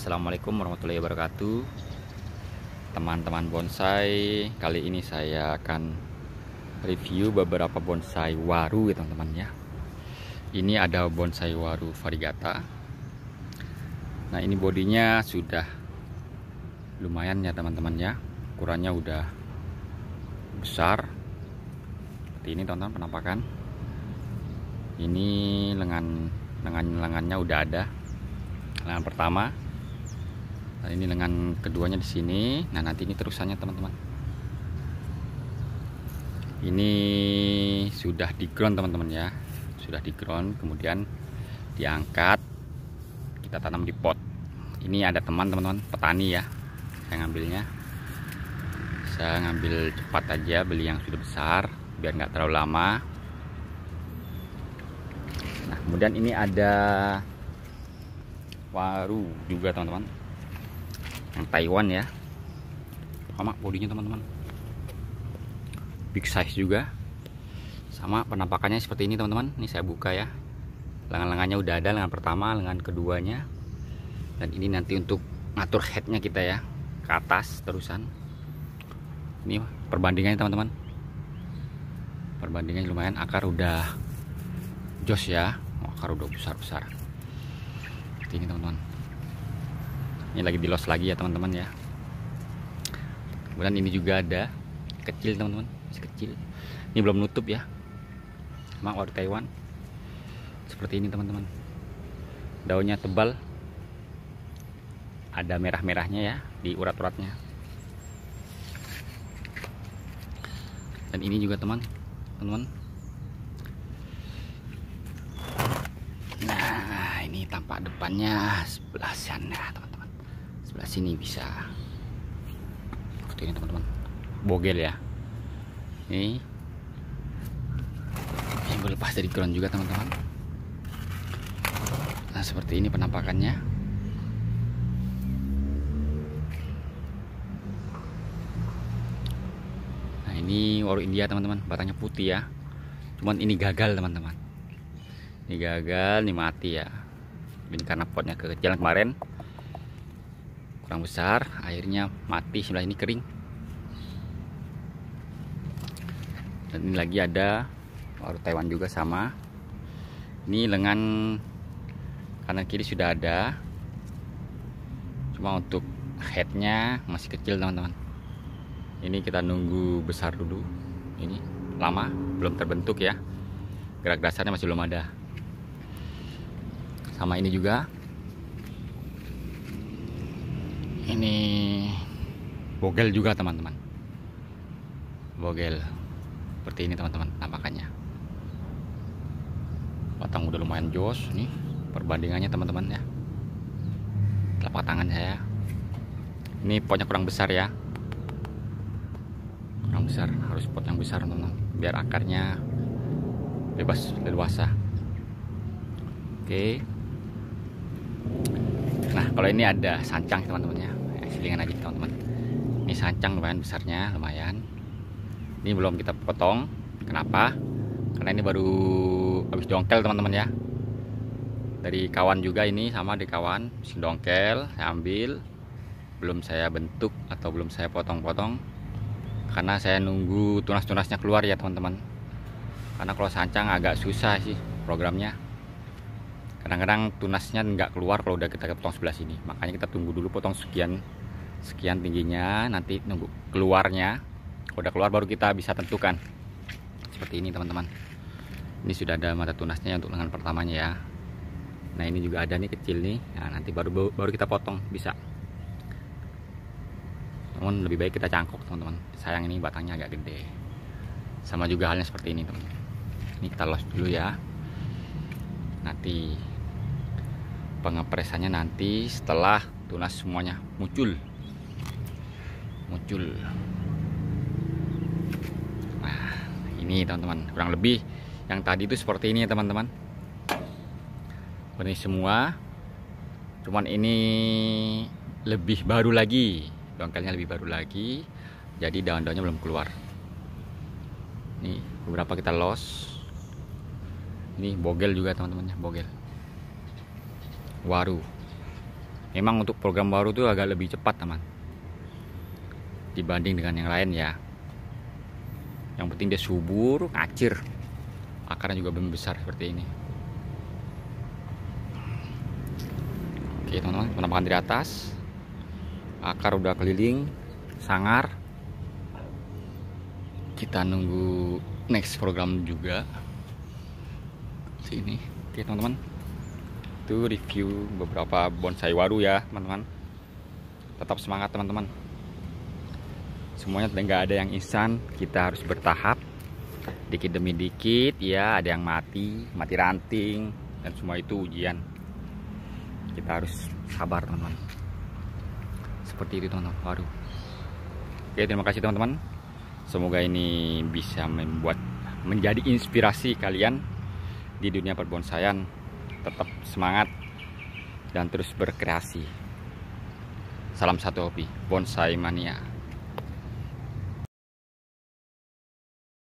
Assalamualaikum warahmatullahi wabarakatuh. Teman-teman bonsai Kali ini saya akan review beberapa bonsai waru ya teman-teman ya. Ini ada bonsai waru variegata Nah ini bodinya sudah lumayan ya teman-teman ya. Ukurannya udah besar. Seperti ini teman-teman penampakan. Ini lengan lengan-lengannya udah ada. Lengan pertama Nah, ini dengan keduanya di sini. Nah, nanti ini terusannya teman-teman. Ini sudah di ground teman-teman ya. Sudah di ground, kemudian diangkat kita tanam di pot. Ini ada teman teman-teman petani ya. Saya ngambilnya. Saya ngambil cepat aja beli yang sudah besar biar nggak terlalu lama. Nah, kemudian ini ada waru juga teman-teman Taiwan ya. Sama bodinya teman-teman. Big size juga. Sama penampakannya seperti ini teman-teman. Ini saya buka ya. Lengan-lengannya udah ada lengan pertama lengan keduanya. Dan ini nanti untuk ngatur headnya kita ya. Ke atas terusan. Ini perbandingannya teman-teman. Perbandingannya lumayan. Akar udah jos ya. Akar udah besar-besar. Ini teman-teman ini lagi di los lagi ya teman-teman ya. Kemudian ini juga ada kecil teman-teman masih kecil. Ini belum nutup ya emang waktu Taiwan. Seperti ini teman-teman. Daunnya tebal. Ada merah-merahnya ya di urat-uratnya. Dan ini juga teman teman nah ini tampak depannya sebelah sana teman sebelah sini bisa. Ini teman-teman. Bogel ya. Ini. Ini boleh lepas dari ground juga teman-teman. Nah seperti ini penampakannya. Nah ini waru India teman-teman. Batangnya putih ya. Cuman ini gagal teman-teman. Ini gagal ini mati ya. Ini karena potnya kekecilan kemarin kurang besar airnya mati sebelah ini kering. Dan ini lagi ada waru Taiwan juga sama. Ini lengan kanan kiri sudah ada. Cuma untuk headnya masih kecil teman-teman. Ini kita nunggu besar dulu. Ini lama belum terbentuk ya. Gerak dasarnya masih belum ada. Sama ini juga ini bogel juga teman-teman. Bogel. Seperti ini teman-teman tampakannya batang udah lumayan jos nih perbandingannya teman-teman ya. Telapak tangan saya ini potnya kurang besar ya. Kurang besar. Harus pot yang besar teman-teman biar akarnya bebas leluasa. Oke. Nah kalau ini ada sancang teman-teman ya selingan aja teman-teman. Ini sancang lumayan besarnya lumayan. Ini belum kita potong. Kenapa? Karena ini baru habis dongkel teman-teman ya. Dari kawan juga ini sama di kawan. Mesin dongkel saya ambil. Belum saya bentuk atau belum saya potong-potong. Karena saya nunggu tunas-tunasnya keluar ya teman-teman. Karena kalau sancang agak susah sih programnya kadang-kadang tunasnya nggak keluar kalau udah kita potong sebelah sini. Makanya kita tunggu dulu potong sekian sekian tingginya nanti nunggu keluarnya. Udah keluar baru kita bisa tentukan. Seperti ini teman-teman. Ini sudah ada mata tunasnya untuk lengan pertamanya ya. Nah ini juga ada nih kecil nih. Nah nanti baru baru kita potong bisa. Namun lebih baik kita cangkok teman-teman. Sayang ini batangnya agak gede. Sama juga halnya seperti ini teman ini kita los dulu ya. Nanti pengepresannya nanti setelah tunas semuanya muncul. Muncul. Nah ini teman-teman kurang lebih yang tadi itu seperti ini ya teman-teman. Benih semua cuman ini lebih baru lagi. Dongkelnya lebih baru lagi jadi daun-daunnya belum keluar. Ini beberapa kita los. Ini bogel juga teman-teman ya bogel waru. Memang untuk program baru tuh agak lebih cepat teman. Dibanding dengan yang lain ya. Yang penting dia subur ngacir. Akarnya juga besar seperti ini. Oke teman-teman penampakan dari atas. Akar udah keliling sangar. Kita nunggu next program juga. Sini. Oke teman-teman itu review beberapa bonsai waru ya teman-teman. Tetap semangat teman-teman. Semuanya nggak ada yang instan kita harus bertahap. Dikit demi dikit ya ada yang mati mati ranting dan semua itu ujian. Kita harus sabar teman-teman. Seperti itu teman-teman waduh oke terima kasih teman-teman. Semoga ini bisa membuat menjadi inspirasi kalian di dunia perbonsaian. Tetap semangat dan terus berkreasi. Salam satu hobi, bonsai mania.